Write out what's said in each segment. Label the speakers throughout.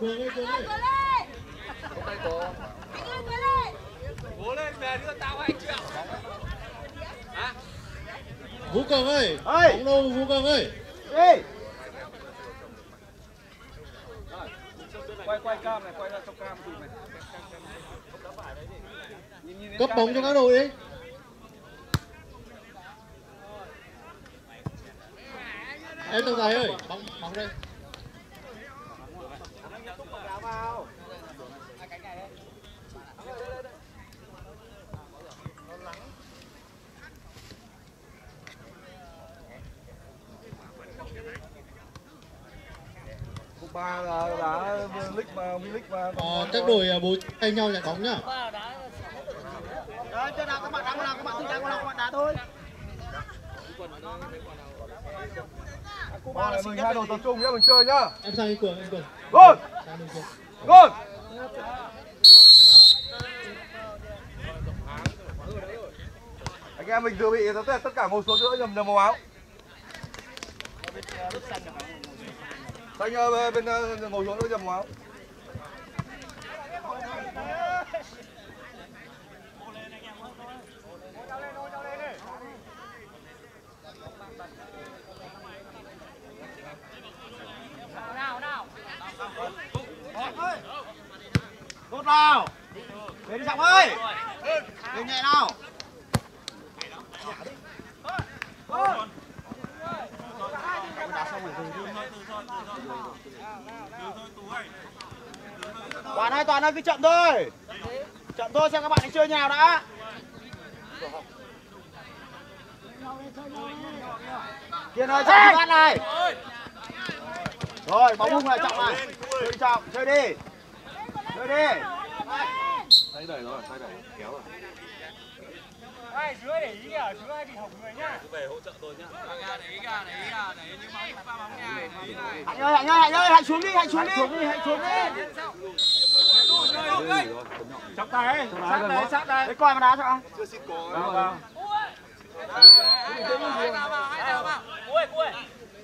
Speaker 1: Cường ơi, Cường ơi.
Speaker 2: Không tay cố.
Speaker 3: Anh ơi, Tuấn ơi.
Speaker 2: Cố lên về đưa tao anh triệu. Hả?
Speaker 1: Vũ Cường ơi.
Speaker 4: Ơi.
Speaker 1: Bóng đâu Vũ Cường ơi.
Speaker 4: Đi.
Speaker 2: Quay quay cam này, quay ra trong cam chụp này. Nhìn nhìn
Speaker 1: Cấp bóng cho các đội ấy. Em tông dài ơi, bóng bóng đây.
Speaker 4: Ba là đá League mà V-League mà.
Speaker 1: Ờ, các đội à, bố tay nhau nhận bóng nhá.
Speaker 4: Đấy, cho nào các bạn đá con nào các bạn tự đá con nào các bạn đá thôi. Cúp ba là mình hai đội tập trung nhá, mình chơi nhá.
Speaker 1: Em sang anh Cường, anh Cường.
Speaker 4: Gol!
Speaker 1: Bên kia.
Speaker 4: Gol! Anh em mình vừa bị tất tất cả ngồi xuống nữa nhầm nhầm màu áo. Xanh ờ, bên ờ, ngồi xuống nữa nhầm màu áo. Tốt nào. Đến trọng ơi. Lên nào. Toàn ơi, Toàn ơi, cứ chậm thôi. Chậm thôi xem các bạn ấy chơi nhào đã. Kiên ơi, chậm phát này. Rồi, bóng hung này chậm này. Chơi chậm, chơi đi. Chơi đi.
Speaker 2: Tay đẩy rồi, tay đẩy, kéo rồi.
Speaker 5: Ai dưới để ý kìa, dưới ai bị hỏng người nhá.
Speaker 2: Về hỗ trợ tôi nhá.
Speaker 4: Hạnh ơi, Hạnh ơi, Hạnh ơi, Hạnh xuống đi, Hạnh xuống đi. Hạnh xuống đi, Hạnh xuống đi.
Speaker 5: Trọng tay, sát đây, sát đây.
Speaker 4: Đấy, coi mà đá cho anh.
Speaker 5: Vào, vào.
Speaker 3: Ui, ui.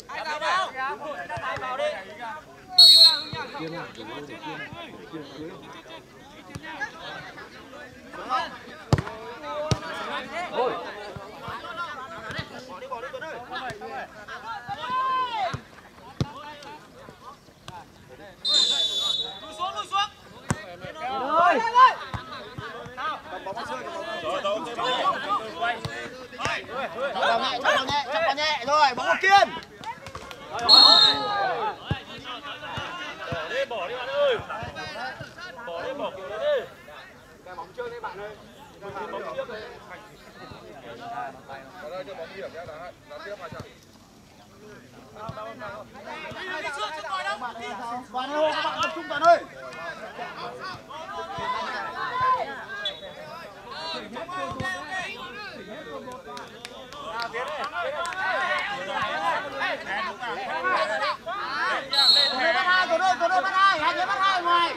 Speaker 3: Anh vào vào. Anh vào đi.
Speaker 4: Ơi. Chọc vào nhẹ, chọc vào nhẹ, chọc vào nhẹ. Rồi, bóng một kiên.
Speaker 5: Đi, bỏ đi bạn ơi. Bỏ đi, bỏ kiểu đi.
Speaker 4: Cái bóng trước đấy bạn ơi.
Speaker 5: Bóng trước đây.
Speaker 4: Ở đây cho bóng điểm nhá, đá, đá tiếp mà chẳng. Toàn ơi, các bạn tập trung Toàn ơi. Ơi, ơi, bắt hai, hai đứa bắt hai ngoài.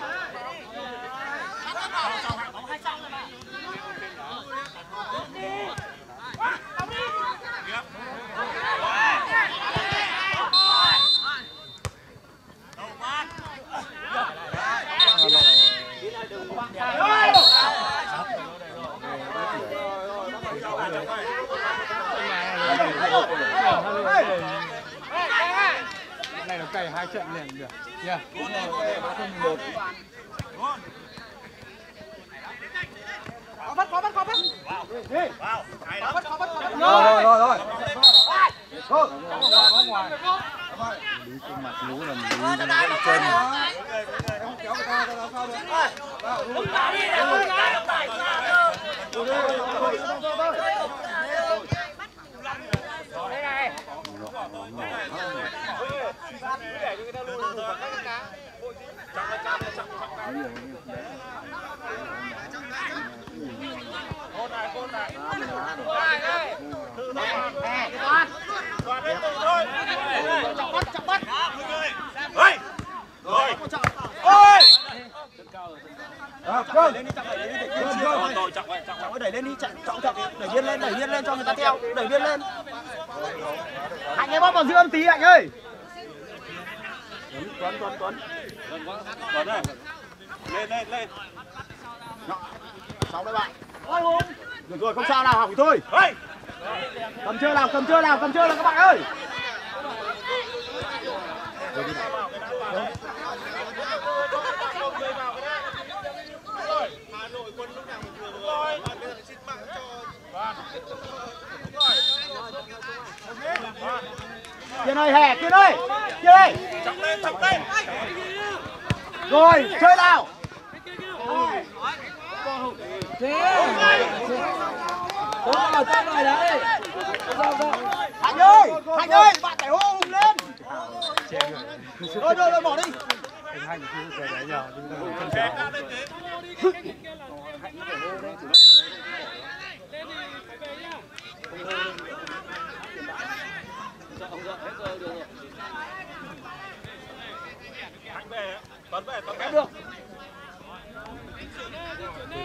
Speaker 4: Hạnh
Speaker 2: về, về.
Speaker 4: Được.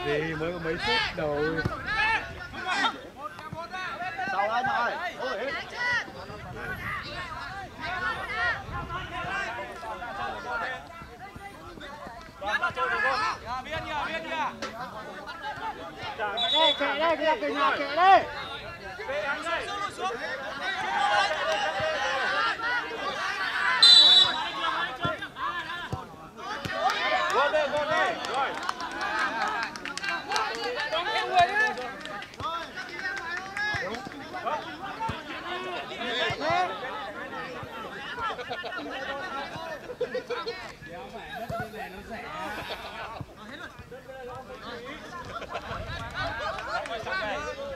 Speaker 5: Vì mới có mấy phút đầu
Speaker 4: Sau đây nhỏ ơi. Ôi, hết.
Speaker 2: Tuấn ra chơi được không?
Speaker 5: Đây chạy đây cái cái nhà chạy đây
Speaker 2: Vô đây, vô đây. Rồi.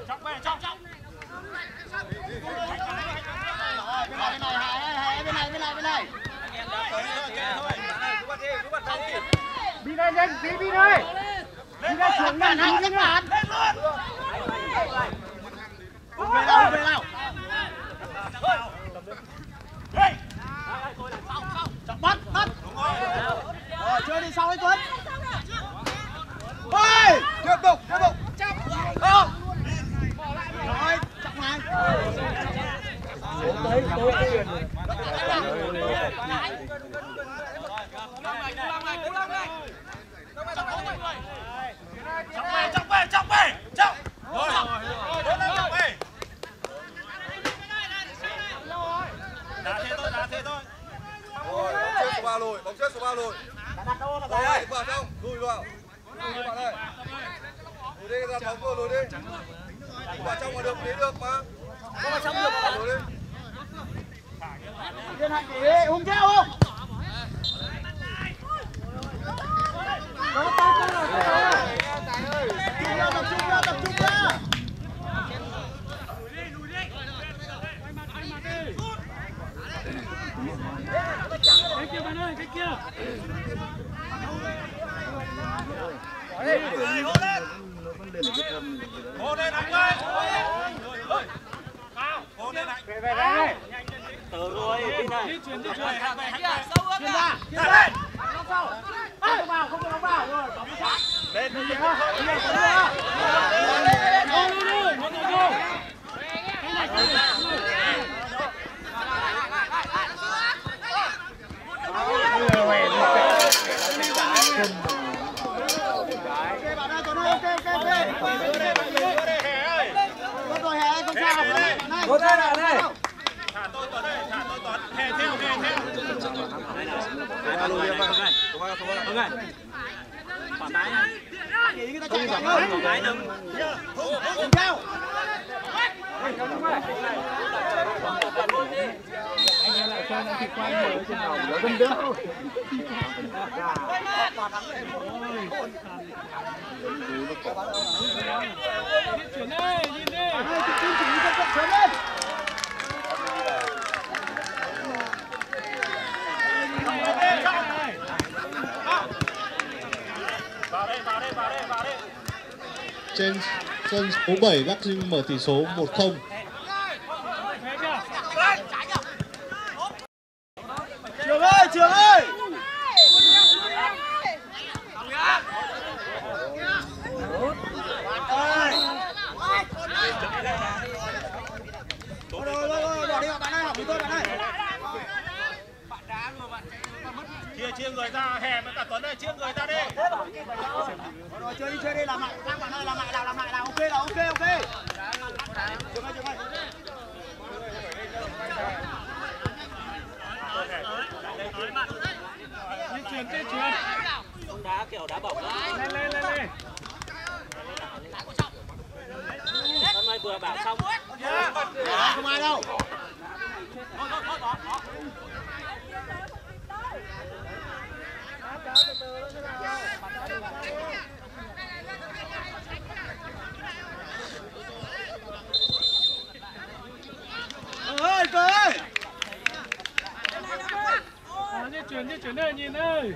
Speaker 2: Chọc về, chọc, chọc.
Speaker 4: Bên này, bên này, Hải ơi, Hải ơi, bên này,
Speaker 5: đi lên nhanh tí đi đây đi đây xuống nhanh đi đi nhanh
Speaker 4: Về nào, về nào. Trọng bắt, bắt. Rồi, chơi đi sau đấy Tuấn. Ôi, tiếp tục, tiếp tục. Không. Rồi, trọng này
Speaker 6: lùi, bóng trước số 3 lùi.
Speaker 4: Đã
Speaker 6: Rồi, vào lùi đi đi ra bóng vừa lùi đi. Vào trong mà được, tí được mà.
Speaker 4: Không vào trong được.
Speaker 6: Lùi đi.
Speaker 4: Liên hạnh tỷ, hùng theo không? Đó, tay con rồi, tay ơi. Tập trung ra, tập trung ra, tập trung ra.
Speaker 2: Hô lên anh ơi. Hô lên anh.
Speaker 5: về về đây
Speaker 4: Chuyên ra, chuyên ra. Đóng sau. Không được vào, không được đóng vào. Rồi, bóng sát.
Speaker 2: Lên.
Speaker 4: Lên nhá. Lên, lên nhá. Ok, bạn ơi, Tuấn ơi, ok, ok, ok. Tốt rồi, Hè ơi, không sao. Này,
Speaker 3: Tốt đây nào, đây.
Speaker 2: Thả tôi Tuấn ơi, thả tôi Tuấn. Hè theo, hè theo.
Speaker 4: nghỉ người ta chạy thẳng hơn. Hùng theo. Bạn ơi, tự tin chỉ huy dân vận sớm lên.
Speaker 2: Vào đây, vào đây, vào đây, vào đây.
Speaker 1: Trên sân số 7 Bắc Dinh mở tỷ số 1-0.
Speaker 4: Trường ơi, Trường ơi
Speaker 2: thèm với cả Tuấn ơi, chia người ra đi.
Speaker 4: rồi chơi đi chơi đi làm lại các bạn ơi làm lại nào làm lại nào ok nào ok ok.
Speaker 5: Di chuyển, di chuyển.
Speaker 3: đá kiểu đá bổng
Speaker 5: Lên, lên, lên, lên.
Speaker 3: Hôm nay vừa bảo xong.
Speaker 4: Không ai đâu ơi cơ ơi
Speaker 5: Ờ, chuyển, di chuyển đây, nhìn ơi.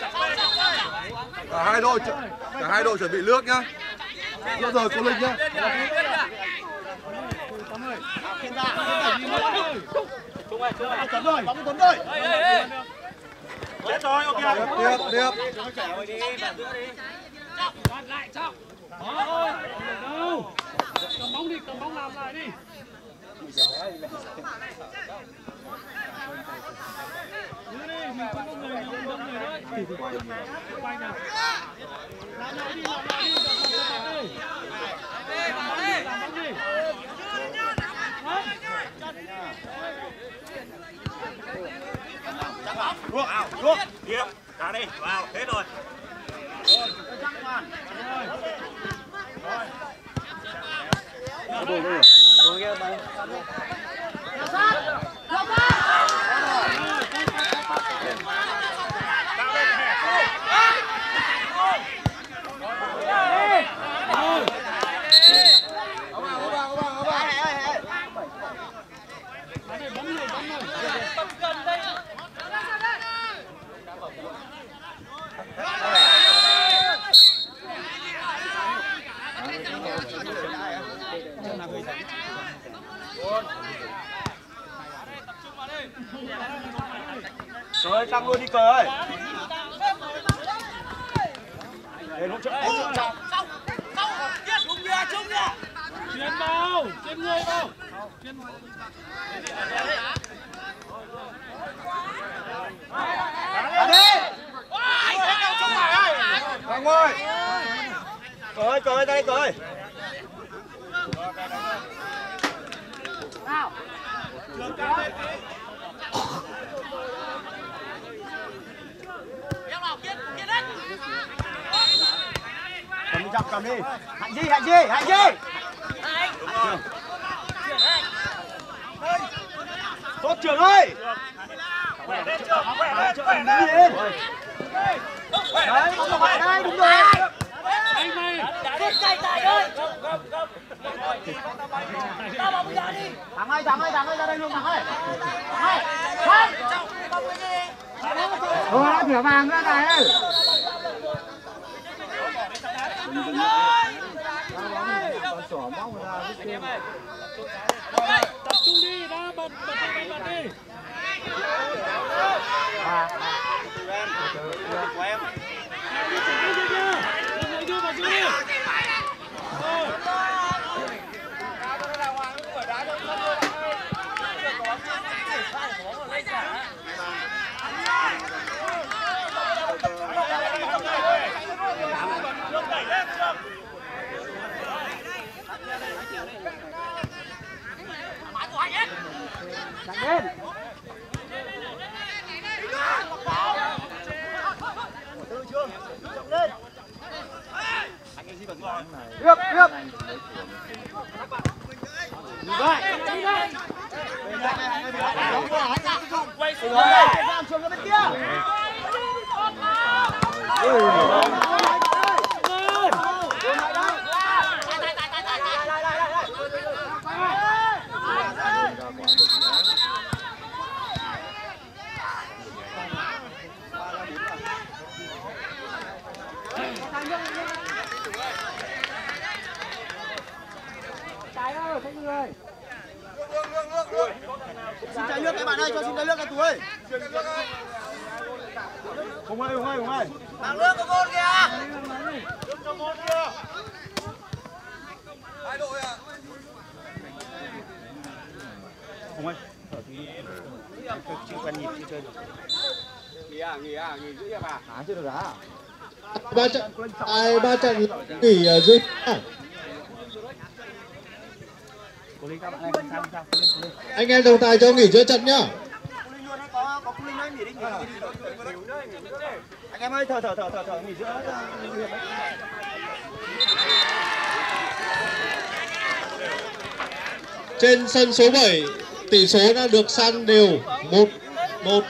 Speaker 6: cả hai đội cả hai đội chuẩn bị nước nhá rồi rồi cô linh nhá
Speaker 4: tra.
Speaker 3: Trung ơi, Trung ơi
Speaker 4: Tuấn rồi, bóng Tuấn rồi.
Speaker 2: Chết rồi, ok.
Speaker 6: tiếp tiếp tiếp
Speaker 5: Bắt lại, xong. Đó, thôi. Đâu. Cầm bóng đi, cầm bóng làm lại đi. Giữ đi, mình không có người, mình không có người đấy. Quay nào. Làm lại đi, làm lại đi, làm đi. Làm bóng đi, làm bóng đi. Đấy.
Speaker 2: Luộc, luộc. Tiếp, đá đi, vào, hết rồi. Tạo lên thẻ.
Speaker 5: Bóng này, bóng này, bóng này.
Speaker 4: Cờ ơi, tăng luôn đi cờ ơi. Để lúc trước em nha
Speaker 5: Chuyển vào, chuyển người vào. Chuyển
Speaker 4: Đá đi. Thằng ơi. Cờ ơi, cờ ơi, ra đây cờ ơi. Cầm đi trọng, cầm đi. Hạnh gì, hạnh gì, hạnh gì. Tốt trưởng ơi.
Speaker 2: Khỏe lên? Khỏe lên, khỏe
Speaker 4: ẩn đi
Speaker 2: lên.
Speaker 4: lên. Đấy, bóng vào ngoài đây, đúng rồi.
Speaker 5: Anh này.
Speaker 4: Thắng ơi, thắng ơi, thắng ơi, ra đây luôn, thắng ơi. Thắng ơi. Thắng. Thôi, đã thửa vàng ra này ơi.
Speaker 5: Tập trung đi, đã bật, bật tay bật đi
Speaker 4: tập trung
Speaker 5: Đi chuyển bật bật bật Đừng lại đưa vào dưới đi.
Speaker 2: Thank you. Lên
Speaker 4: lên. Tư chưa? Trọng lên. Được, được. Rồi, đi đây.
Speaker 2: Quay xuống
Speaker 4: làm xuống bên kia. Xin trái nước các bạn ơi, cho xin trái nước các tú ơi. Hùng ơi, Hùng ơi, Hùng ơi.
Speaker 6: hai đội à
Speaker 4: Hùng ơi, thở tí. Chưa quen nhịp, chưa chơi được. À chưa được đá
Speaker 1: ai ba trận nghỉ ở dưới à?
Speaker 5: Cố lên.
Speaker 1: anh em đồng tài cho nghỉ giữa trận nhá.
Speaker 4: Anh em ơi thở thở thở thở thở nghỉ giữa.
Speaker 1: trên sân số 7 tỷ số đã được san đều một một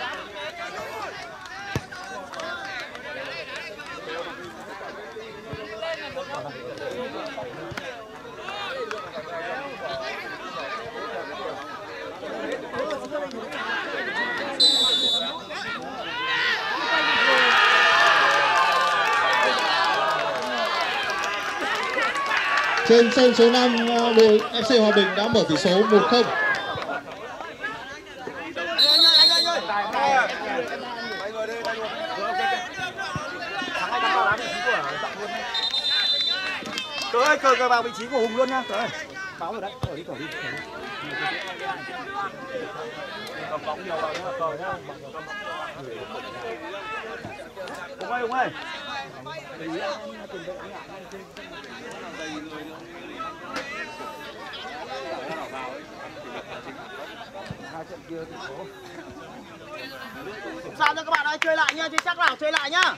Speaker 1: trên sân số 5 ờ, đội FC Hòa Bình đã mở tỷ số 1-0
Speaker 4: ơi
Speaker 6: đi,
Speaker 4: Cờ ơi cờ cờ vào vị trí của Hùng luôn nha. Cờ ơi. Báo rồi đấy. Cờ đi cờ đi. cờ đi. Hùng ơi Hùng ơi. Sao cho các bạn ơi chơi lại nhá, chơi chắc nào chơi lại nhá.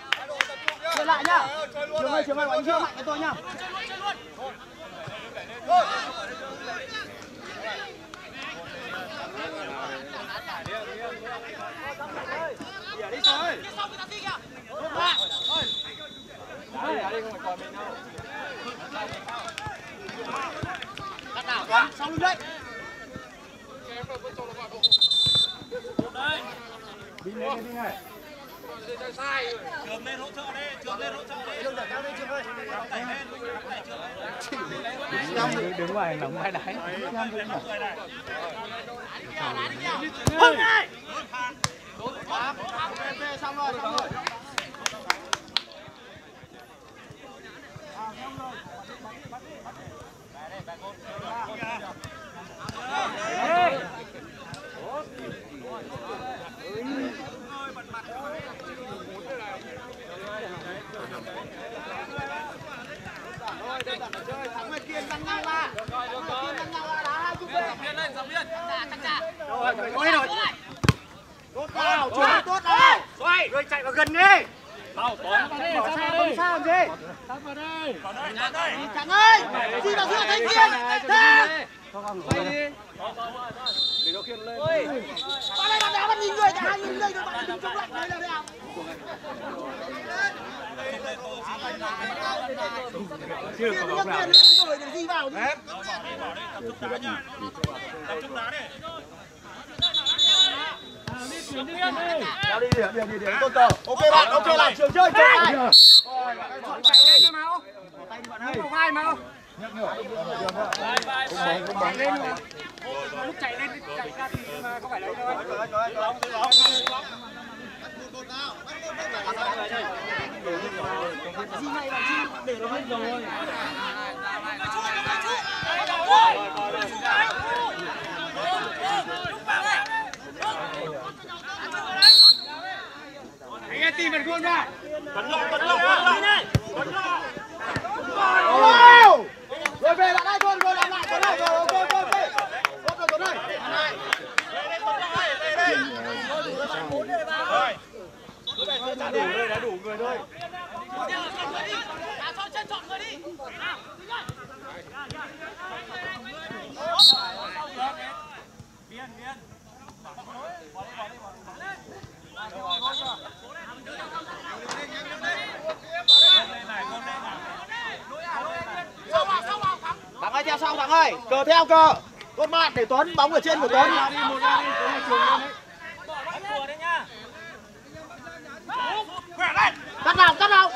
Speaker 4: Chơi lại nhá. Trường ơi, trường ơi, anh chưa mạnh với tôi nhá. Cắt nào, bắn xong lưng đấy. Đi lên đi này.
Speaker 2: Trường lên hỗ trợ đi, trường lên hỗ trợ đi.
Speaker 4: Trường đẩy cao lên trường ơi.
Speaker 2: Đẩy lên, đứng trường lên.
Speaker 5: Đứng ngoài nóng ngoài đáy.
Speaker 4: Đứng này. Xong rồi, xong rồi. Thắng ngoài kia tăng ngang ra. Thắng ngoài kia tăng ngang ra đá hai chục lên. Rồi, rồi, rồi. Tốt vào, chuẩn bị tốt nào. Rồi, rồi chạy vào gần đi
Speaker 5: bao, bóng vào đây,
Speaker 4: Bỏ xa
Speaker 5: vào
Speaker 4: không sao làm gì?
Speaker 5: Sát vào đây.
Speaker 2: Đây.
Speaker 4: Chẳng ơi, gì vào giữa thanh thiên. Thế.
Speaker 5: Quay đi.
Speaker 4: Bạn này bạn đá bạn nhìn người, cả hai nhìn người rồi bạn đứng chống lạnh đây là nào?
Speaker 5: Chưa có bóng nào.
Speaker 4: rồi thì gì vào đi.
Speaker 2: Tập trung đá. Tập trung đá đi.
Speaker 5: Đi chuyển đi, đi.
Speaker 4: Đi điểm, điểm, cờ. Ok bạn, ok bạn, trường chơi, chơi lại. Chọn chạy lên cho máu. Tay đi bạn ơi. Không ai máu.
Speaker 5: Vai, vai, vai.
Speaker 4: lên. Lúc chạy lên chạy ra thì mà có phải lấy đâu. Gì này là chi để nó hết rồi. Anh em tìm mình luôn ra.
Speaker 2: Bắn lộn, bắn lộn, bắn lộn. Bắn.
Speaker 4: Wow! Rồi về lại đây thôi, rồi làm lại tuấn này, rồi ok ok ok. Ok rồi tuấn này. Đã đủ rồi, đã đủ người thôi. Thắng ơi theo sau thắng ơi, cờ theo cờ. Tốt bạn để Tuấn bóng ở trên của Tuấn. Cắt nào, cắt nào.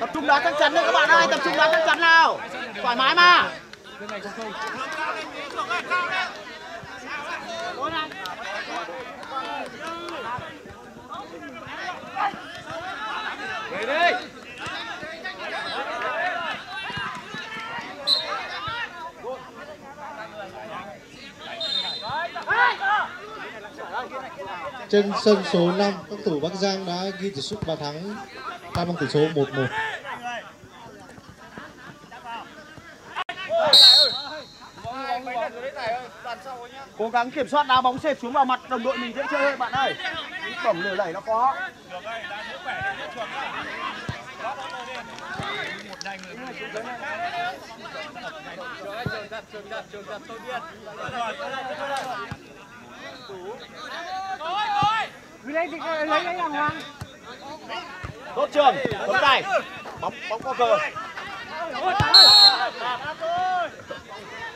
Speaker 4: Tập trung đá chắc chắn đấy các bạn ơi, tập trung đá chắc chắn nào thoải mái mà.
Speaker 5: Về đi
Speaker 1: trên sân số 5 các thủ Bắc Giang đã ghi tỷ số bàn thắng thay bằng tỷ số 1-1
Speaker 4: cố gắng kiểm soát đá bóng xếp xuống vào mặt đồng đội mình dễ chơi bạn ơi. Cổng lửa đẩy nó khó tốt trường tống tài bóng bóng qua cờ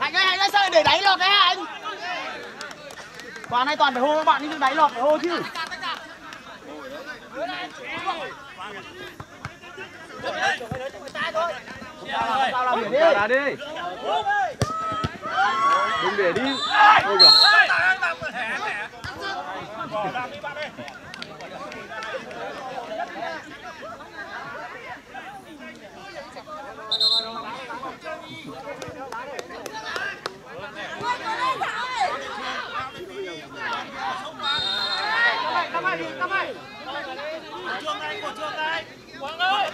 Speaker 4: Hạnh ơi, Hạnh ơi, sao để đáy lọt đấy hả anh? Toàn này toàn phải hô các bạn đi đáy lọt phải hô chứ. Sao làm đi?
Speaker 5: Đá đi. Đừng để đi. Ôi kìa.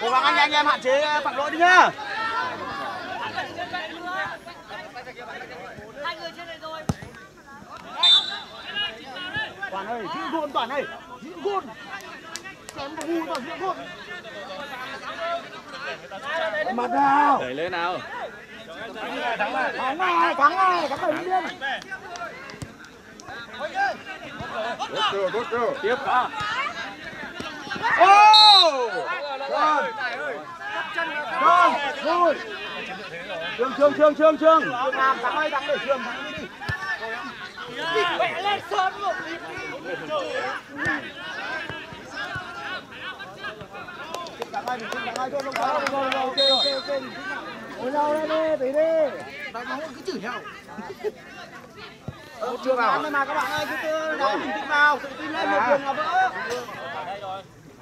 Speaker 4: Cố gắng anh anh em hạn chế phạm lỗi đi nhá.
Speaker 3: Hai người trên này rồi.
Speaker 4: Toàn ơi, giữ gôn Toàn ơi, giữ gôn. Kém một hù Toàn giữ gôn. Mặt nào?
Speaker 5: Đẩy lên nào.
Speaker 4: Thắng này, thắng này, thắng này liên.
Speaker 6: Tốt chưa, tốt chưa.
Speaker 5: Tiếp cả.
Speaker 4: Ô! Rồi. Rồi. Rồi. Trương, trương, trương, trương, trương. Trương Nam, thắng ơi, thắng để trương, thắng đi.
Speaker 3: Mẹ lên sớm luôn.
Speaker 4: Thắng ơi, mình thắng ơi, thôi, không có, không có, ok, ok, ok. Ngồi nhau lên đi, tí đi. Đánh bóng cứ chửi nhau. Ờ, chưa vào. mà các bạn ơi, cứ nói bình tĩnh vào, tự tin lên một đường là vỡ.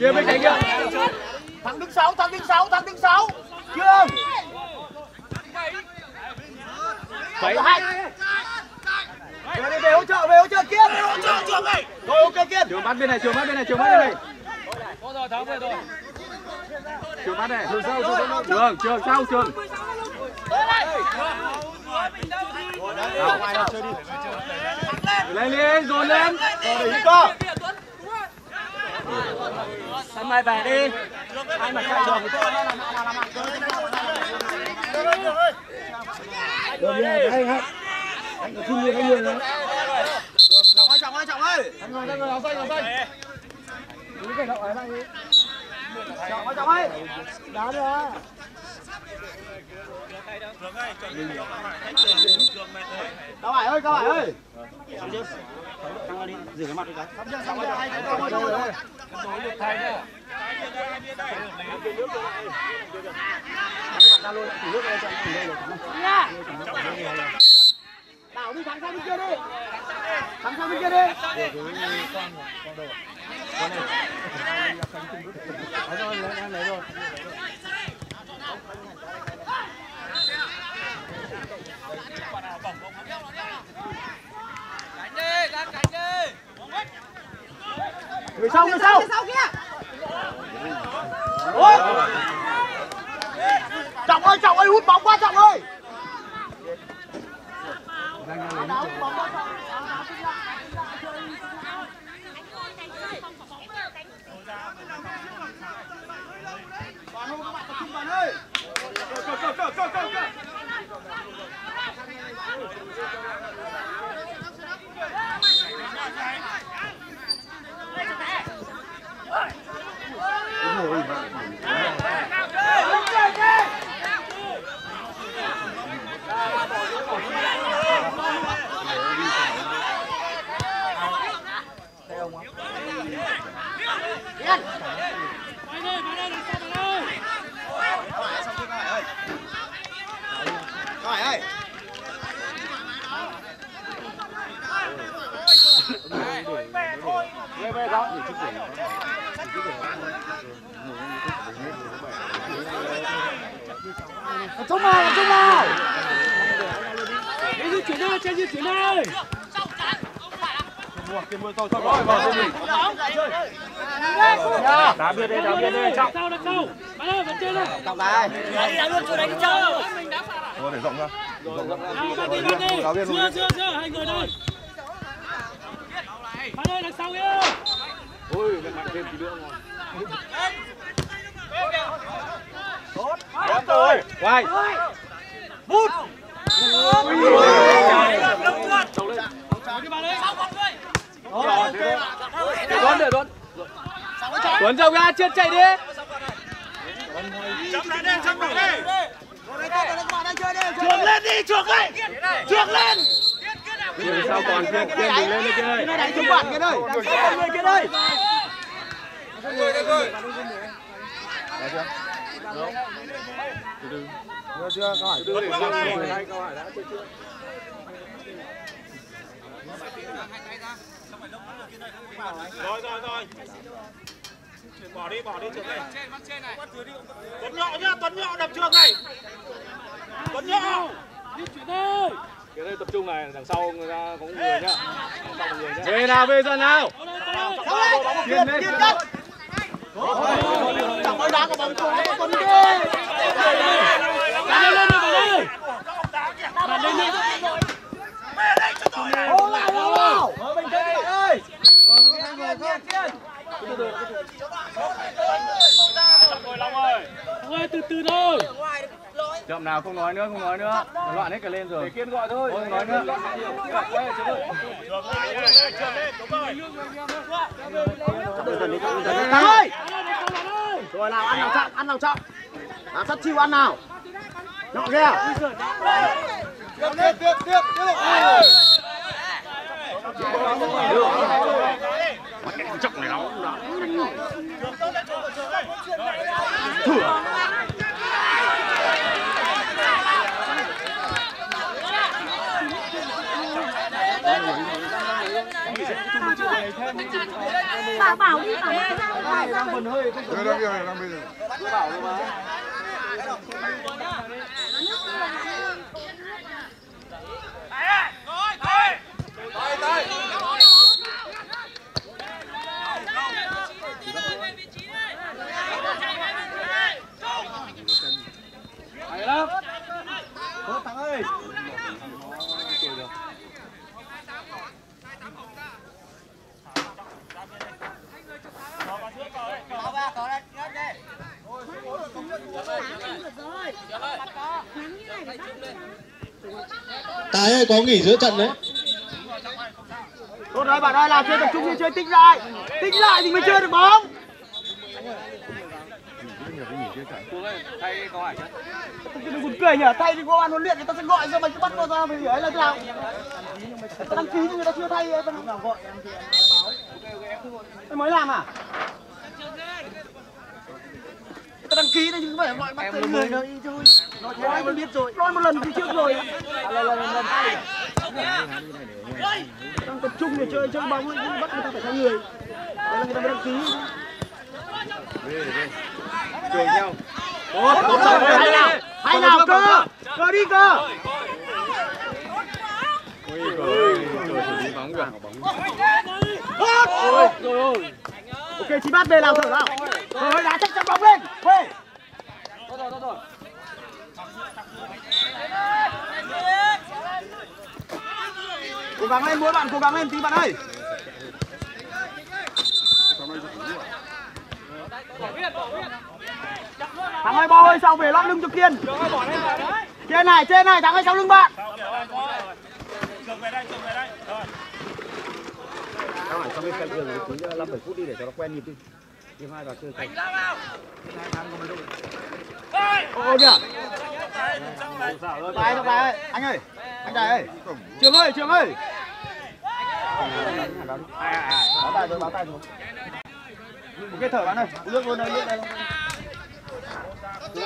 Speaker 5: Kia bên cạnh kia.
Speaker 4: Thằng đứng 6, thằng đứng 6, thằng đứng 6. Chương.
Speaker 5: Bảy.
Speaker 4: Hai. Về đi, về hỗ trợ, về hỗ trợ Kiên.
Speaker 2: Trường trường này.
Speaker 4: Rồi ok kia.
Speaker 5: Trường bắt bên này, trường bắt bên này, trường bắt bên này. Trường bắt này. Trường, trường, sau trường.
Speaker 4: Nào, ngoài nào chơi đi.
Speaker 5: Lên lên, dồn lên.
Speaker 4: Rồi để cơ. Sân mai về đi. Ai mà chạy đường thì tôi làm làm làm làm. Được rồi, anh hả? Anh có chung anh người nữa. Trọng ơi, trọng ơi, trọng ơi. Anh ngồi, anh ngồi, anh xanh, anh anh Đúng cái anh ấy này. Trọng ơi, trọng ơi. Đá đi Cao Hải ơi, Cao Hải ơi. Xong chưa? Căng ra đi, rửa cái mặt đi cái. Xong chưa, xong chưa, hai cái thôi thôi. Ra luôn, tỉ nước. Đảo đi thắng sang bên kia đi. Thắng sang bên kia đi.
Speaker 7: Người sau người sau
Speaker 4: sau kia
Speaker 7: Ôi. trọng ơi trọng ơi, hút bóng quá, trọng ơi Toàn không. Cơ cơ cơ cơ cơ cơ.
Speaker 6: Bạn ơi, bạn ơi, đằng sau bạn ơi.
Speaker 7: Hỏi ơi. Về về đó. Trung vào, trung vào.
Speaker 6: Đi di chuyển đây, chơi di chuyển đây.
Speaker 7: Đá biên đây, đá biên đây,
Speaker 6: trọng Sao, đặt sau. bắn ơi, bạn trên đây.
Speaker 7: trọng đá
Speaker 4: đấy đã luôn chỗ đấy chơi
Speaker 8: Thôi để rộng ra.
Speaker 6: Nào, bạn đi, bạn đi. Chưa, chưa, chưa, hai người đây. Bắn ơi, đằng sau kia.
Speaker 7: Tốt rồi. Quay. Bút.
Speaker 6: Đi bạn ơi.
Speaker 7: Tuấn để Tuấn. Tuấn rộng ra, chưa chạy đi.
Speaker 2: chấm lại đi chấm lại đi
Speaker 4: chuộc lên đi chuộc lên chuộc lên
Speaker 7: Phía sau còn kia, kia đừng lên đây kia đây.
Speaker 4: nó đánh chúng bạn kia đây người kia đây
Speaker 8: Người đây người.
Speaker 2: rồi rồi rồi bỏ đi bỏ đi trường này tuấn nhọ nhá tuấn nhọ đập trường này tuấn nhọ
Speaker 6: Di chuyển đây.
Speaker 9: Cái đây tập trung này, đằng sau người ta có người nhá. Đằng sau có người nhá.
Speaker 7: Về nào, về dần nào.
Speaker 6: Sau đây, sau đây.
Speaker 7: Kiên lên.
Speaker 4: chẳng ơi đá của bóng của nó tuấn đi
Speaker 6: Bạn lên lên đi, bạn ơi. Bạn lên
Speaker 7: ơi.
Speaker 6: Ơi, từ từ thôi.
Speaker 9: Chậm nào không nói nữa, không nói nữa. Loạn hết cả lên rồi. Để kiên gọi thôi. Không nói nữa. Ơi.
Speaker 2: trường lên đúng rồi
Speaker 4: rồi nào ăn nào chậm ăn nào chậm à sắt chiêu ăn nào nhọ kia
Speaker 8: Tiếp tiếp tiếp tiếp tiếp tục.
Speaker 10: bảo bảo đi, bảo mang ra ra
Speaker 8: Đây đang kia này đang bây giờ.
Speaker 2: tay tay
Speaker 9: Hay
Speaker 1: Tài ơi có nghỉ giữa trận đấy
Speaker 4: tốt đấy bạn ơi, làm chơi tập trung đi, chơi tích lại. Tích lại thì mới chơi được bóng.
Speaker 9: Thay cái câu hỏi chứ.
Speaker 4: đừng buồn cười nhỉ? Thay thì có ban huấn luyện người ta sẽ gọi ra mày cứ bắt nó ra mày ấy là thế nào? Đăng ký nhưng người ta chưa thay người ta gọi Mày mới làm à? Ta đăng ký đây chứ không phải gọi bắt tới người đâu thôi nói thế anh biết rồi nói một lần thì trước rồi lần lần lần đang tập trung để chơi chơi bóng ấy, nhưng bắt người ta phải thay người đấy là người ta mới đăng ký
Speaker 7: Cười nhau.
Speaker 4: hay nào hay nào cơ cơ đi cơ
Speaker 7: Ôi, trời ơi, trời lý bóng kìa
Speaker 4: Ôi, rồi ơi. Ok, chị bắt về làm thử nào. Rồi, đá chắc chắn bóng lên. Về.
Speaker 7: Rồi, rồi.
Speaker 4: Cố gắng lên mỗi bạn, cố gắng lên tí bạn ơi. Thắng ơi bo ơi, sao về lót lưng cho Kiên. Trên này, trên này, thắng ơi sau lưng bạn.
Speaker 2: Trường về đây, trường về đây. Rồi.
Speaker 4: Trong cái đường tí 5 7 phút đi để cho nó quen nhịp đi. ที hai vào chơi cạnh. Ô kìa. Bài đâu bài ơi, anh ơi. Anh Đại ơi. Trường ơi, Trường ơi. Báo tay rồi, báo tay rồi. Ok thở bạn ơi, uống nước luôn đây, nước đây.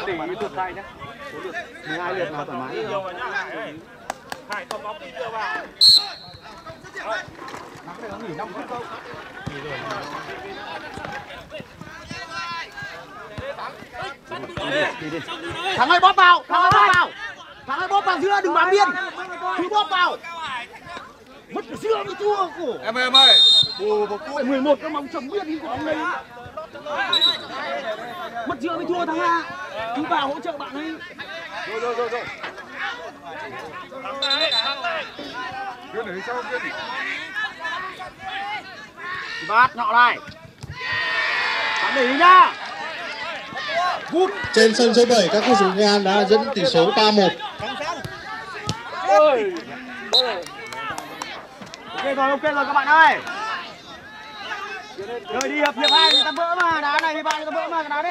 Speaker 7: Để ý tuột tay nhá
Speaker 4: 12 lượt nào thoải mái.
Speaker 2: Hải có bóng đi đưa vào.
Speaker 4: Này nghỉ 5 phút đâu. Đi đi. Thắng ơi bóp vào, thắng ơi bóp vào. Thắng ơi bóp vào giữa đừng bám biên. Cứ bóp vào. Mất cả giữa mới thua cổ.
Speaker 6: Em ơi, em ơi.
Speaker 4: Ồ, một cuối 11 cái bóng chấm biên của bóng đấy. Mất giữa mới thua thắng A. Cứ vào hỗ trợ bạn ấy.
Speaker 6: Rồi, rồi, rồi, rồi.
Speaker 2: Thắng này, thắng này.
Speaker 6: Kiên ở phía sau,
Speaker 4: Bát nhọ này. Thắng để ý nhá. Vút.
Speaker 1: Trên sân số 7 các cầu thủ Nghệ An đã dẫn tỷ số 3-1.
Speaker 7: ơi
Speaker 4: Ok rồi, ok rồi các bạn ơi. Rồi đi hiệp hiệp hai người ta vỡ mà, đá này hiệp hai người ta vỡ mà, đá đi.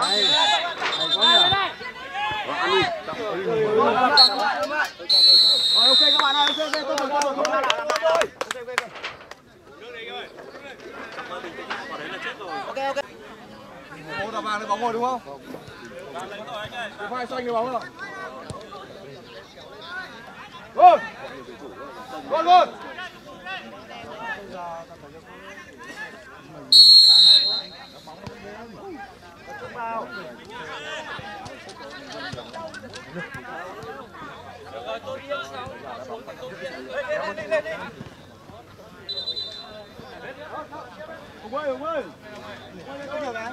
Speaker 4: Đây, hay quá nhỉ. Rồi ok các bạn ơi, ok ok, tôi tôi tôi rồi, làm lại rồi.
Speaker 6: Ô, đá vàng lấy bóng rồi đúng không? Cái vai xanh bóng rồi. Rồi. Rồi, rồi.
Speaker 4: Hùng ơi, Hùng ơi. Hùng ơi,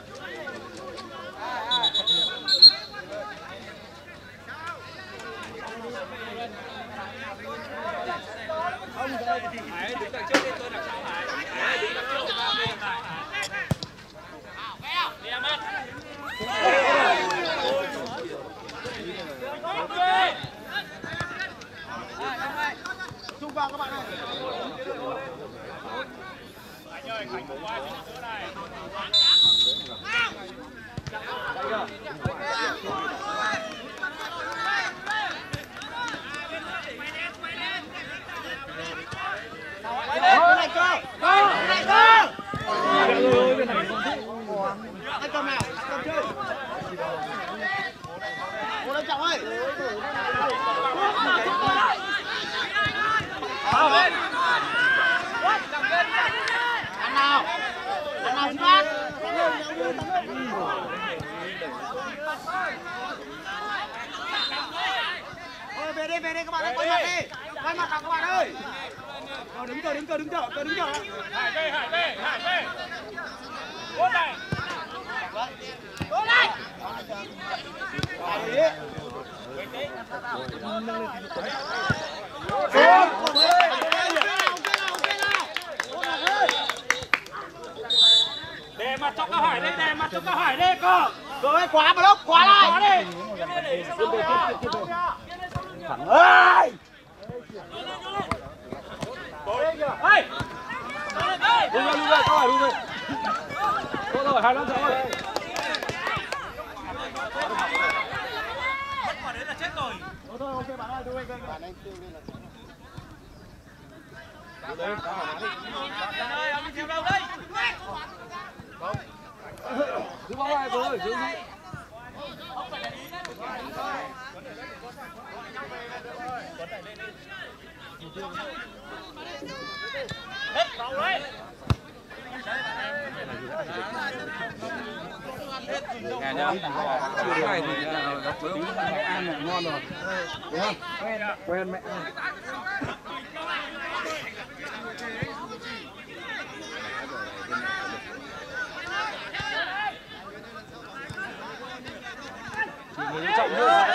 Speaker 7: nghe nhá chưa này thì gặp mẹ ăn này ngon rồi đúng không quen quen mẹ trọng hơn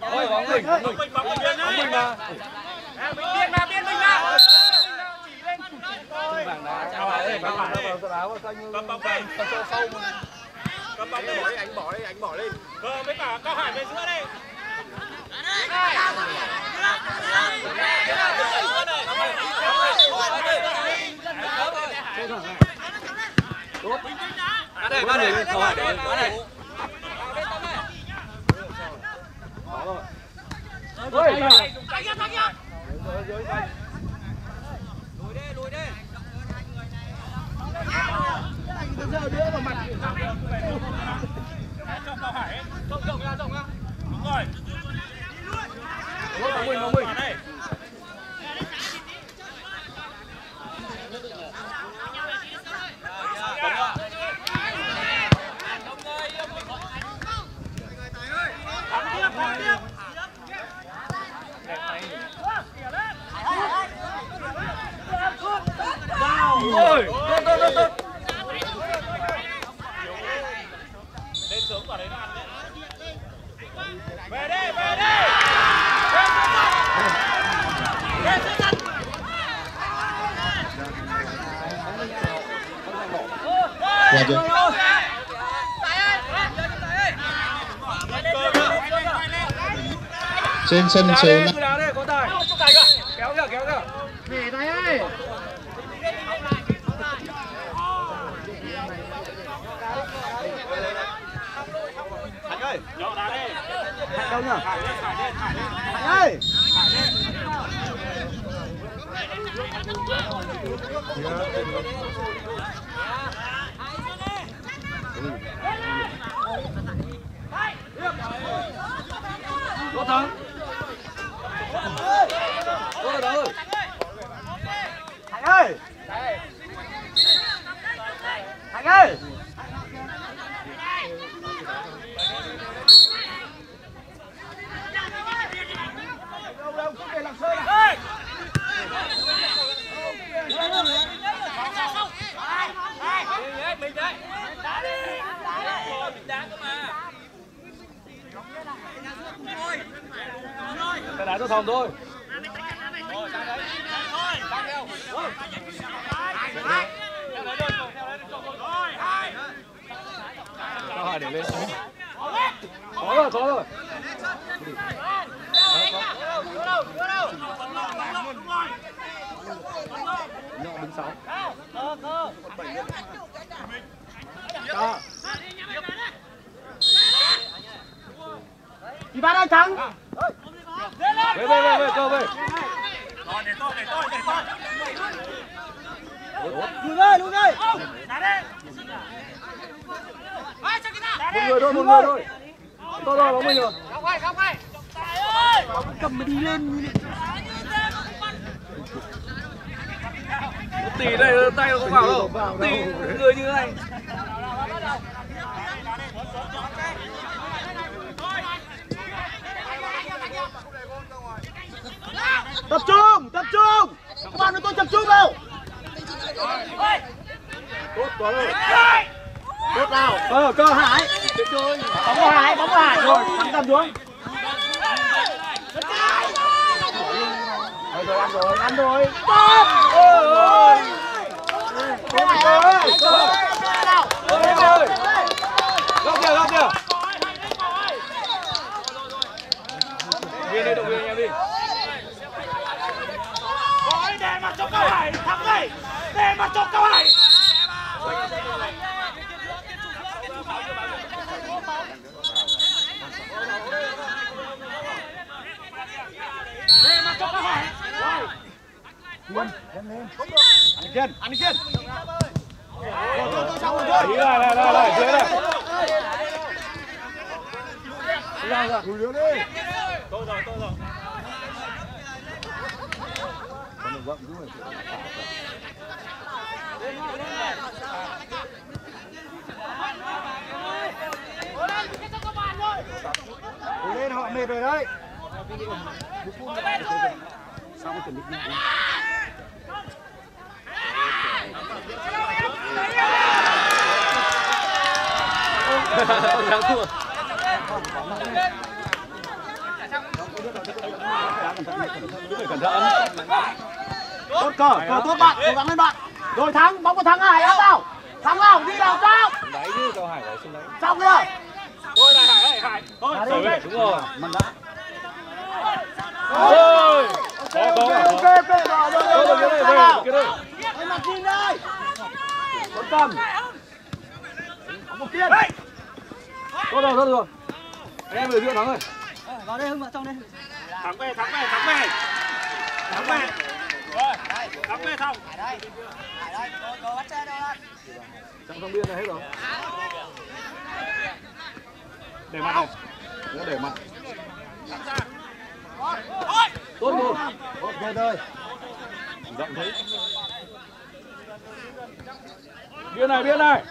Speaker 7: Ôi, bóng mình, bóng mình, bóng mình mà.
Speaker 2: biên mà biên mình mà
Speaker 7: Bảng đá, chào bạn ơi, bảng đá
Speaker 2: cầm bóng về
Speaker 7: sâu sâu mà.
Speaker 2: cầm bóng đi anh bỏ đi anh bỏ lên ờ với cả cao hải về giữa đây
Speaker 7: Đá đây, đá đây, hỏi đây, đá đây. Ôi,
Speaker 2: cho cao hải. Rộng rộng ra rộng ra đúng rồi
Speaker 7: bóng mình, bóng mình.
Speaker 2: Vào đây Thắng tiếp, thắng tiếp.
Speaker 7: Ôi, tốt, tốt, tốt, tốt.
Speaker 2: lên sớm vào đấy nó ăn đấy về đây về đây về xuống sân về xuống sân
Speaker 1: Qua chưa? Trên sân số
Speaker 7: Đá
Speaker 1: 5
Speaker 7: đi, cứ đá đi, có tài. Kéo kìa, kéo kìa.
Speaker 4: Về tay ơi.
Speaker 2: Đi
Speaker 4: Đâu
Speaker 2: lên
Speaker 4: Thành ơi.
Speaker 7: Tốt thắng. Tốt rồi, thắng ơi.
Speaker 4: Thành ơi. Thành ơi.
Speaker 2: Mình đấy đá đi đá mình đá cơ mà
Speaker 7: Cái đá cho phòng thôi. Câu hỏi để lên. Có rồi, có rồi. Nhọ đứng sáu.
Speaker 4: Chị ba ơi trắng.
Speaker 7: Về, về, về, về, cơ về.
Speaker 2: rồi để tôi để tôi để tôi
Speaker 4: Lùi ơi, lùi ơi.
Speaker 2: đá đi Ôi, cho kita.
Speaker 7: Một người thôi, một người thôi. Tốt rồi, bóng mình rồi.
Speaker 2: Không phải, không phải. Tài ơi.
Speaker 4: Cầm mà đi lên.
Speaker 7: Tỷ đây, tay nó không vào đâu. Tỷ người như thế này.
Speaker 4: Tập trung, tập trung. Các bạn ơi tôi tập trung vào.
Speaker 7: Tốt quá rồi.
Speaker 4: Đốt nào Ờ, cơ Hải. Bóng vào Hải, bóng vào Hải. Rồi, thắng cầm xuống. Rồi, rồi, ăn rồi, ăn rồi. Tốt.
Speaker 7: Ôi.
Speaker 4: Cố Hải ơi. rồi
Speaker 7: Hải nào. Cố Hải ơi. Góc kìa, góc kìa. Viên đây, động viên anh em đi.
Speaker 2: Để mặt cho Cao Hải thắng đây. Để mặt cho Cao Hải.
Speaker 4: Anh Kiên, anh Kiên. Rồi, rồi, rồi, xong rồi, rồi.
Speaker 7: Đi lại lại lại lại dưới này.
Speaker 4: Lùi đường đi.
Speaker 2: tôi rồi tôi rồi
Speaker 4: Cố lên, họ mệt rồi đấy.
Speaker 7: Thắng thua. Cẩn thận.
Speaker 4: Tốt cờ, cờ tốt bạn, cố gắng lên bạn. Rồi thắng, bóng của thắng Hải áp vào. Thắng nào, đi nào sao?
Speaker 7: Đáy chứ cao hải đáy xuống đáy.
Speaker 4: Xong chưa?
Speaker 2: tôi này hải hải hải
Speaker 7: rồi, đúng rồi.
Speaker 4: Mình đã.
Speaker 7: Ôi. Có có
Speaker 4: Ok,
Speaker 7: có.
Speaker 4: ok, ok, rồi, rồi, rồi,
Speaker 7: Cái
Speaker 4: rồi,
Speaker 7: đây,
Speaker 4: sao
Speaker 7: đây,
Speaker 4: nào?
Speaker 7: cái đây.
Speaker 4: Đây. Tuấn Tâm. Bóng một kiên.
Speaker 7: Tốt rồi, tốt rồi. Anh em người kia thắng rồi.
Speaker 4: Vào đây Hưng vào trong đây.
Speaker 2: thắng về thắng về thắng về thắng về rồi thắng về xong
Speaker 7: Trong sông biên này hết rồi.
Speaker 2: để mặt
Speaker 7: Nó để mặt. Tốt luôn.
Speaker 4: Ok thôi.
Speaker 7: Rộng thế. Biên này, biên này.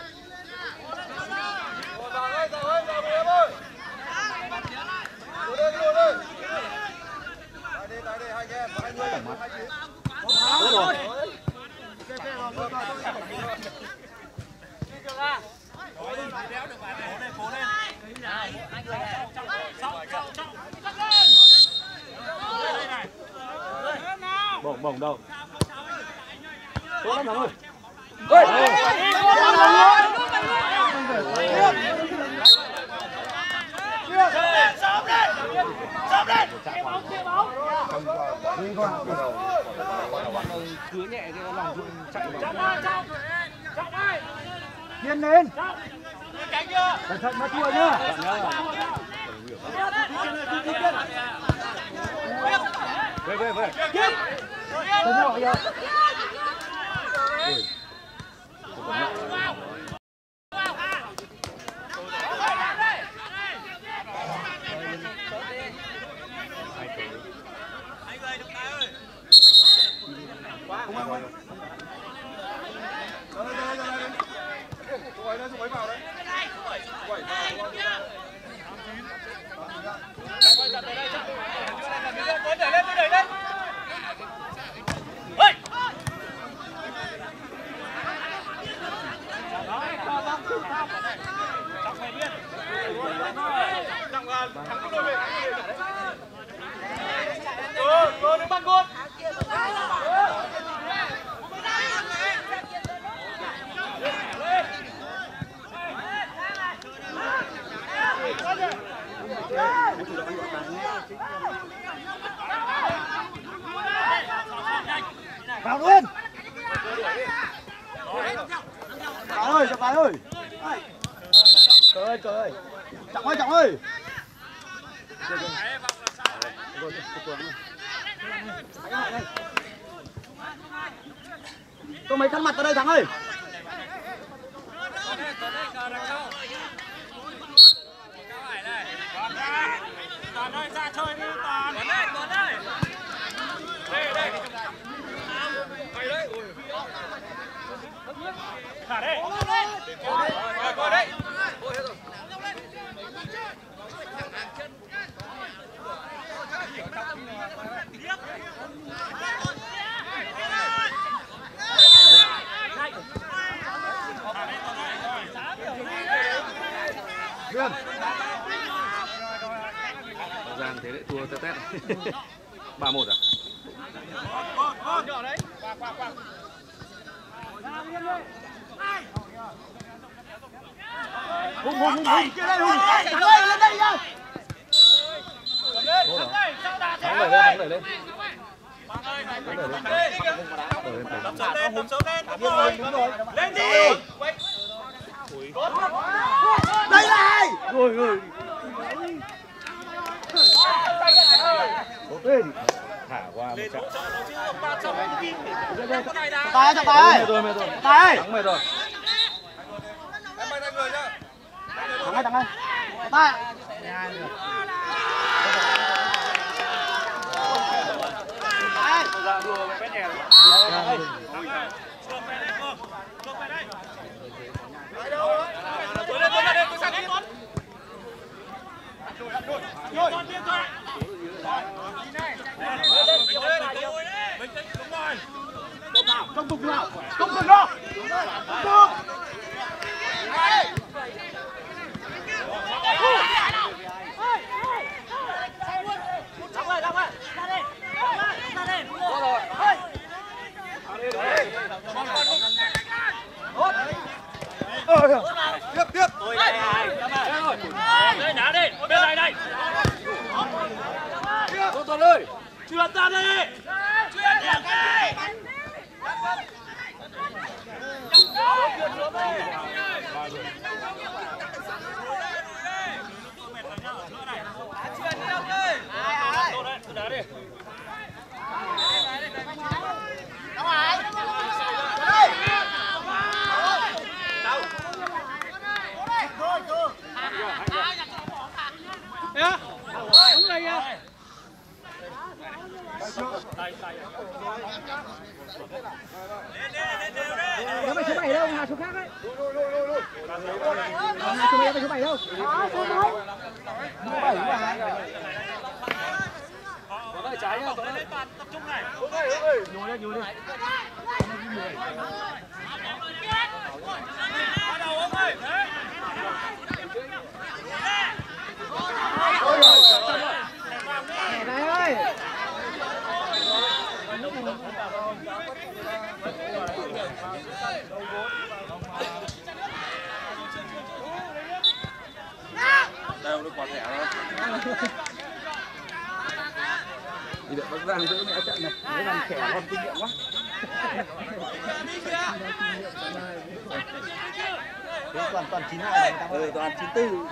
Speaker 6: Rồi vào ơi, vào ơi, vào em ơi. Lùi đi, lùi đi. Lại đi, lại đi, hai anh em,
Speaker 7: Bổng bổng đâu. Tốt lắm thắng ơi.
Speaker 4: Kiên lên. Cẩn thận nó thua nhá.
Speaker 7: Về về về.
Speaker 4: Tuấn họ kìa.
Speaker 6: Rồi,
Speaker 4: tài trọng tài
Speaker 6: mệt rồi mệt rồi
Speaker 4: tài
Speaker 6: thắng mệt rồi
Speaker 7: Em bay ra người nhá.
Speaker 4: thằng ơi thằng ơi tài
Speaker 6: ra đua bé nhẹ
Speaker 2: Chuộc về đây, Cường. Chuộc về đây. Tôi lên, tôi lên đây, tôi sang tiếp. Con điện thoại. Bình tĩnh, bình tĩnh. Bình công đúng nào
Speaker 4: công tục nào công được đâu không được
Speaker 7: Tiếp tiếp.
Speaker 2: Đây, đá đi. Bên này đây.
Speaker 6: Tô Tuấn ơi
Speaker 2: Chuyển ra đi. Yeah ra đi.
Speaker 11: Đúng này nha.
Speaker 12: Nếu mày số 7 đâu, Hà số khác đấy. Hà số 7 đâu, số 7 đâu?
Speaker 6: Tuấn ơi trái nhá Tuấn ơi
Speaker 2: Lên bàn, tập trung này. Bắt đầu ông ơi. Đấy.
Speaker 12: Này ơi.
Speaker 6: Thẻ đi được bác Giang giữ mẹ trận này. Mấy làm khẻ con kinh nghiệm quá.
Speaker 4: Toàn toàn chín hai
Speaker 6: ừ toàn chín tư.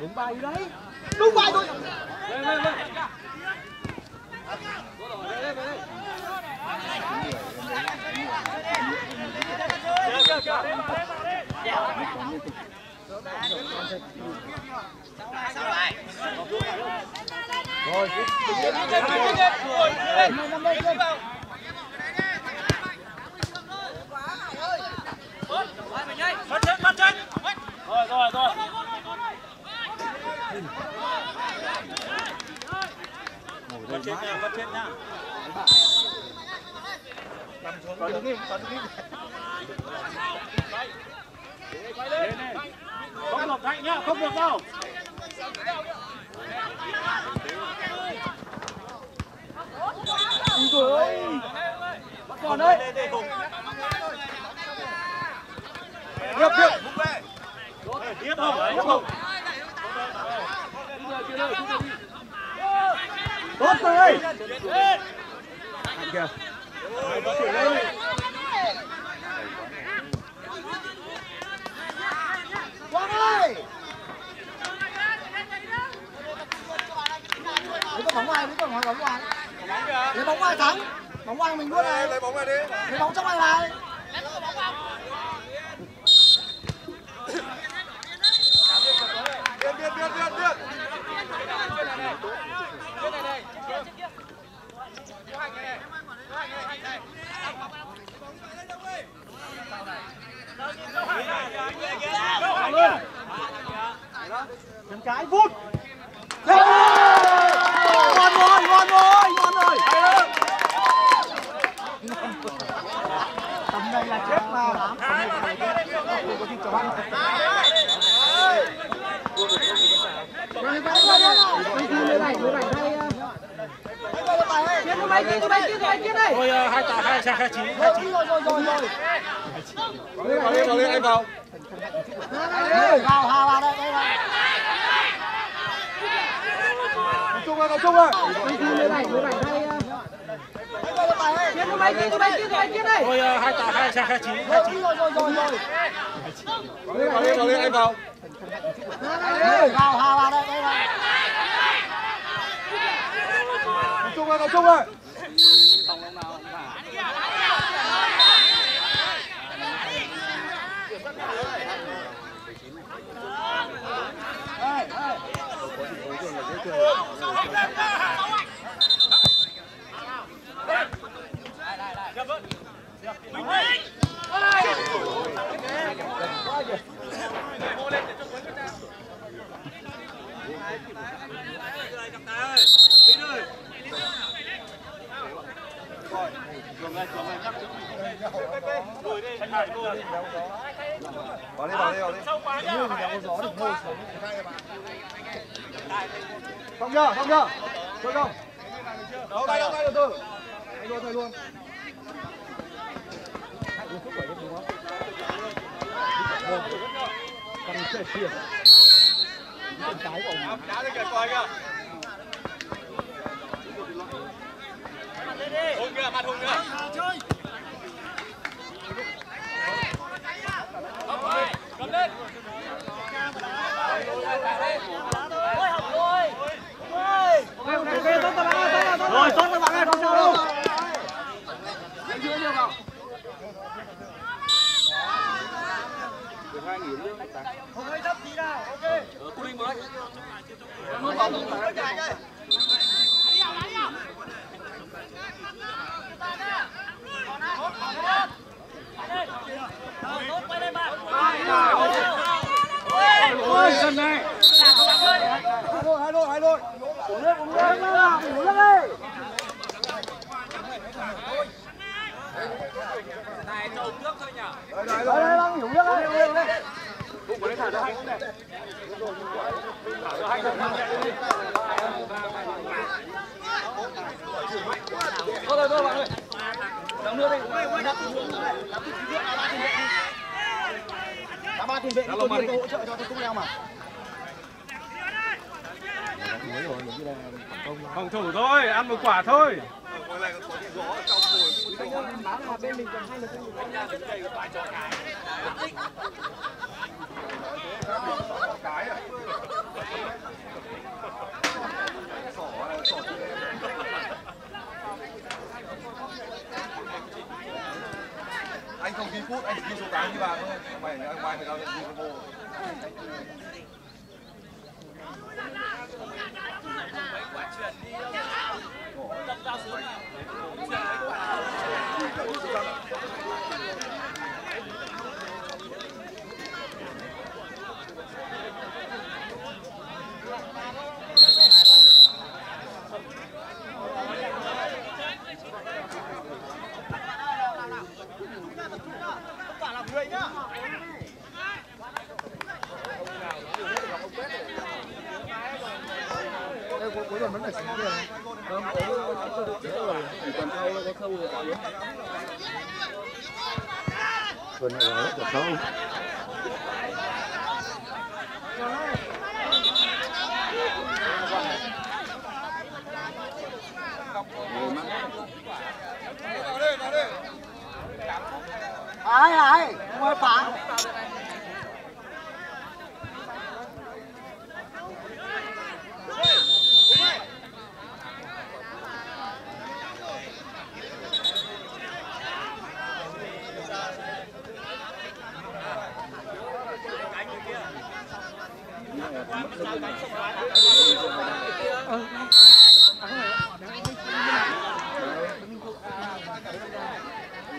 Speaker 4: Đúng bài đấy. Đúng bài thôi
Speaker 6: lên lên lên
Speaker 2: Bắt chân, bắt chân. Rồi, rồi, rồi. Bắt chết nha, bắt chết nha. Không được Thanh nhá, không được đâu.
Speaker 4: còn đấy.
Speaker 7: Tiếp tiếp.
Speaker 2: Tiếp Hùng, tiếp Hùng.
Speaker 4: tốt rồi Quang ơi lấy bóng ngoài lấy bóng ngoài bóng ngoài lấy bóng ngoài thắng bóng ngoài mình luôn này
Speaker 7: Lấy bóng này đi.
Speaker 4: lấy bóng trong ngoài này
Speaker 7: Tiếp tiếp tiếp tiếp tiếp.
Speaker 4: Chân trái vút ngon rồi ngon rồi ngon rồi tầm này là chết mà tầm này là chết không có gì cho ăn
Speaker 12: Đây, đây, đây, đây. Đây, đây, đây, đây, đây, đây, đây.
Speaker 4: Đây, đây, đây, đây.
Speaker 6: Kia, bay kia đây.
Speaker 2: Thôi ờ, hai tạ hai hai hai chín hai chín.
Speaker 6: Rồi, rồi, rồi, rồi.
Speaker 4: Vào đi, vào đi, anh vào.
Speaker 6: Vào, vào, vào đây, đây, vào.
Speaker 4: Rồi, tập trung rồi.
Speaker 6: Bay kia, mười bảy, mười bảy hay, ờ. Kia, nó bay kia, nó bay kia, bay kia đây.
Speaker 2: Thôi ờ.
Speaker 6: Rồi, rồi, rồi, rồi.
Speaker 4: Vào đi, vào đi, vào đi, anh vào.
Speaker 6: Đây, vào, vào, vào đây, đây,
Speaker 4: không chưa, không chưa. Thôi không. Đâu tay, đâu tay, từ từ. Thay luôn, thay luôn. Đá lên kìa, coi kìa. Hùng kìa, mặt hùng kìa.
Speaker 7: Rồi,
Speaker 6: tuần sau có rồi tuần này là rất ai ai mời ai phá.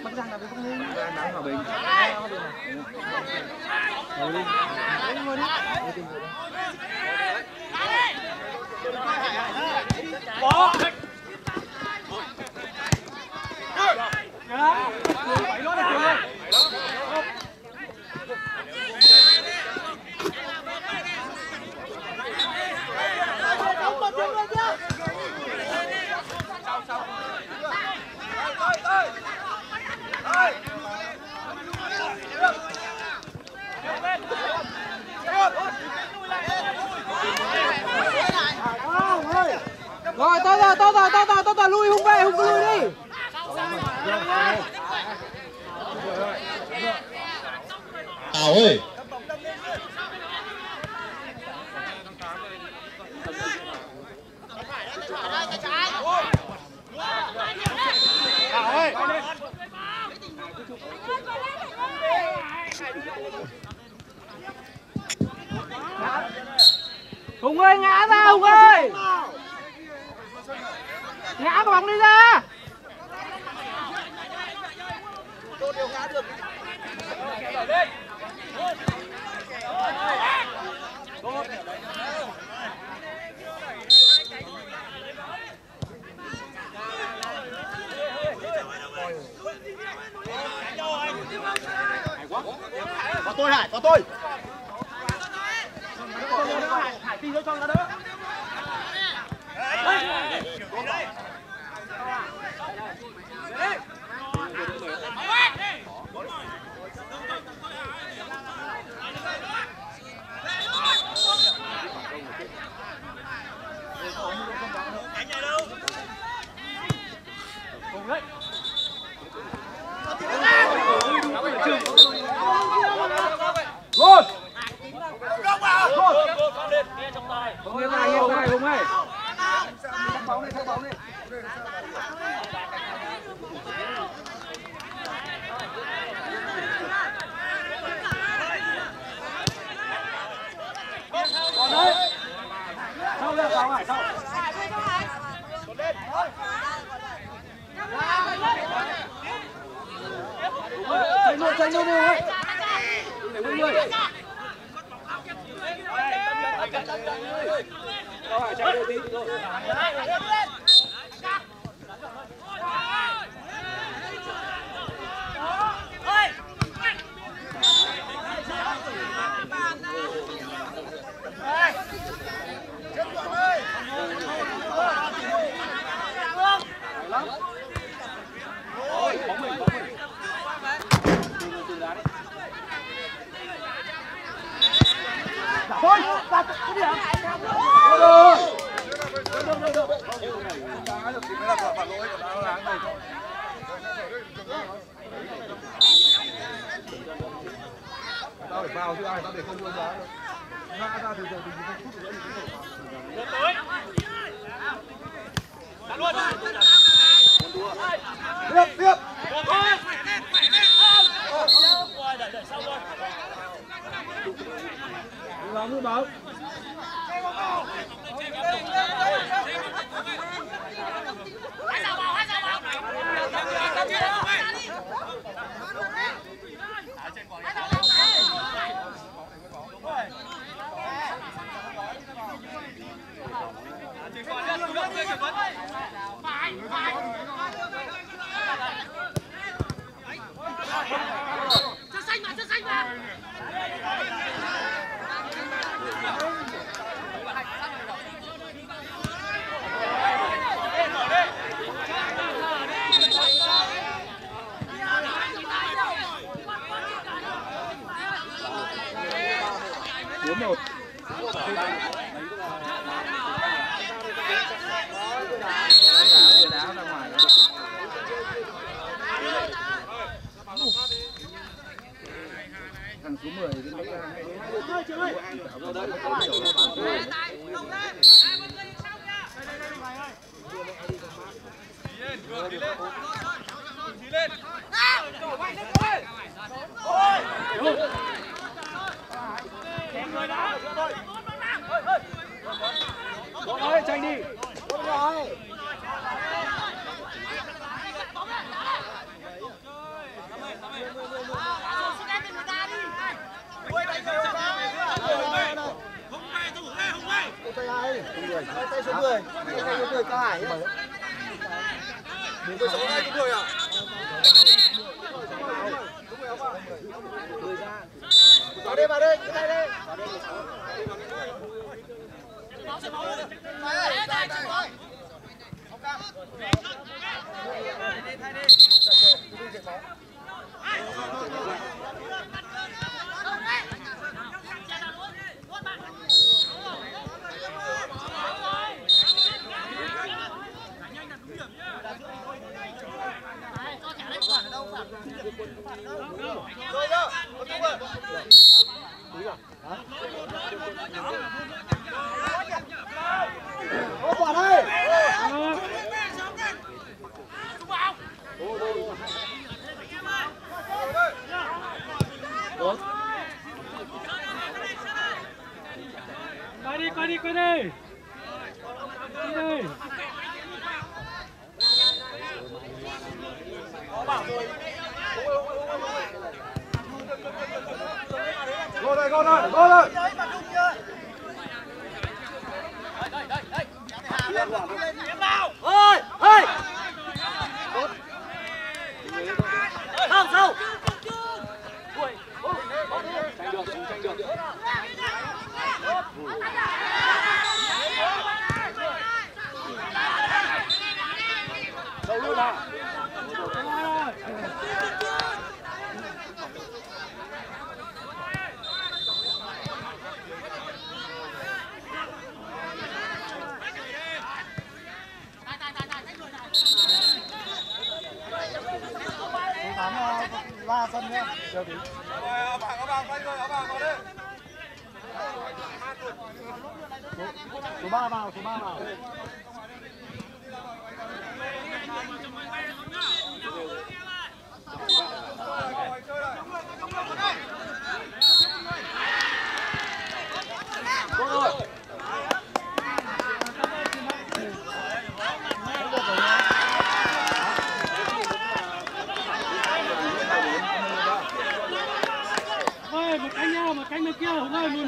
Speaker 6: Bắc Giang là với không nên Hòa Bình Ngồi đi Ngồi đi
Speaker 2: Bỏ.
Speaker 13: Bảy lốt này
Speaker 7: rồi tốt rồi tốt rồi tốt rồi tốt rồi lui hung về hung cứ lui đi.
Speaker 1: Tào ơi.
Speaker 7: Hùng ơi, ngã ra Hùng ơi. Ngã cái bóng đi ra.
Speaker 4: Có tôi Hải, có tôi
Speaker 7: đi tìm cho cho nó đỡ. Gol. Hùng ơi, này, Hùng ơi, Hùng ơi. Còn đấy. Sau đây, sau Hải, sau. Chạy luôn, đi ơi. Thank you. Ơi. Đi tí rồi. Thôi,
Speaker 6: thì mới là quả phản lỗi của tao người thôi tao để vào chứ ai tao để không luôn giá đâu ngã ra thì giờ thì không phút nữa thì cũng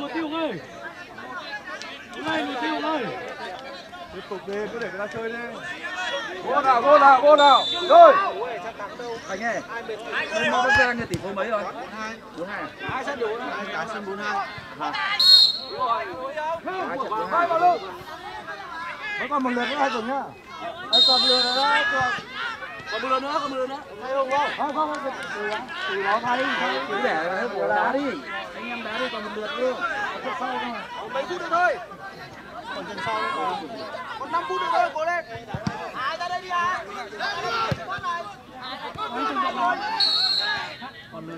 Speaker 7: một
Speaker 5: tiêu ơi ơi mười tiêu ơi
Speaker 6: Tiếp tục đi, cứ để người ta chơi đi. Vô nào, vô nào, vô nào. Rồi.
Speaker 4: Thành ơi Bên Mông Bắc Giang như tỷ số mấy rồi? 4 2 Ai sân 4 2 Cả sân 4 2
Speaker 6: Hai vào luôn.
Speaker 4: Vẫn còn một lượt nữa hai tuần nhá Ấy còn lượt nữa đấy còn Còn một lượt nữa, còn một lượt nữa. Thay không không? Không, không, không, Từ đó thay, thay Cứ để hết của đá đi. Anh em đá đi còn một lượt nữa. Còn sau thôi Mấy phút nữa thôi. Còn chân sau nữa còn Còn 5 phút nữa thôi, cố lên. Ai ra đây đi à? Còn lượt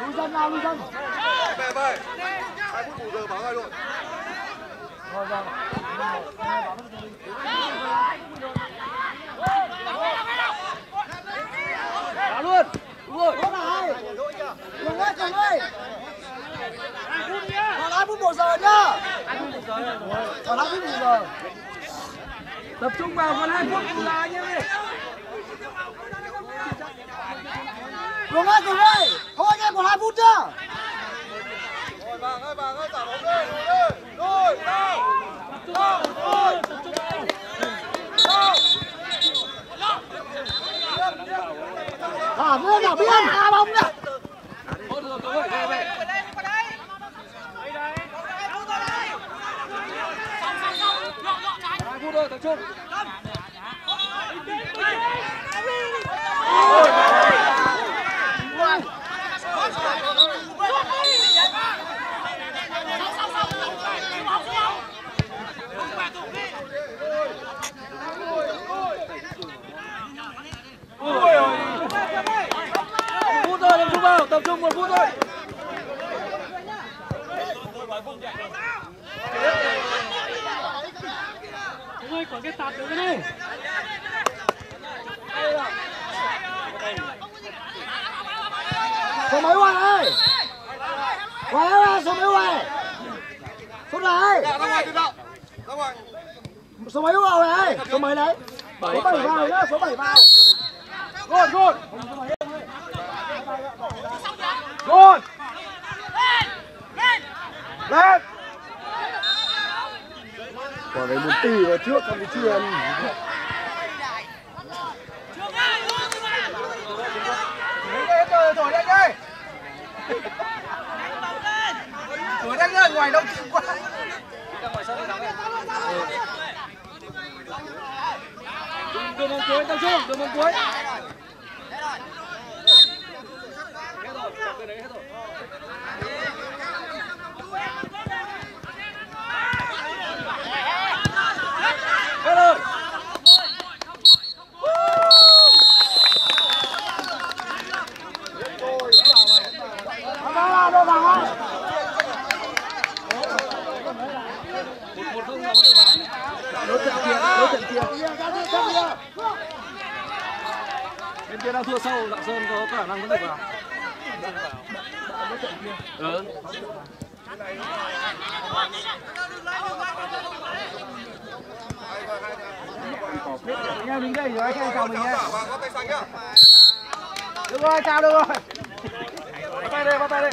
Speaker 4: Lui dân nào, lui dân?
Speaker 6: Về về. Hai phút bù giờ báo ngay đội.
Speaker 7: Đá luôn đúng rồi
Speaker 4: Có này Cường ơi, Cường ơi Còn lại phút 1 giờ nhá Còn lại phút 1 giờ Tập trung vào còn 2 phút là anh em ơi Cường ơi, Cường ơi Thôi anh em còn 2 phút
Speaker 6: chưa vàng ơi, vàng ơi, tả bóng đi, rồi đi. Rồi, nào. Nào, rồi.
Speaker 4: Thả lên nào biên, đá bóng nhá
Speaker 7: thôi được rồi về về hai phút thôi tập trung một phút thôi tập trung vào tập trung một phút thôi
Speaker 5: hùng ơi còn cái tạt được cái này
Speaker 4: Số mấy Hoài ơi Hoài ơi, số mấy Hoài Số này
Speaker 6: Ra ngoài, tự động. Ra ngoài.
Speaker 4: Số mấy Hoài ơi Số mấy đấy Số 7 vào nhá, số 7 vào Gol, gol
Speaker 6: Rồi. Lên.
Speaker 4: Quả đấy muốn tì vào trước Campuchia đi
Speaker 6: Hết rồi, rồi nhanh đây. Rồi nhanh lên, ngoài đông chịu quá.
Speaker 7: đường vòng cuối tập trung đường vòng cuối hết rồi chọc cái đấy hết rồi hết rồi được bên kia đang thua sâu, lạng sơn có khả năng vẫn được vào
Speaker 6: ừ
Speaker 4: Anh em đứng đây rồi anh em chào mình nhé. Được rồi, chào được rồi. Bắt tay đây, bắt tay đây.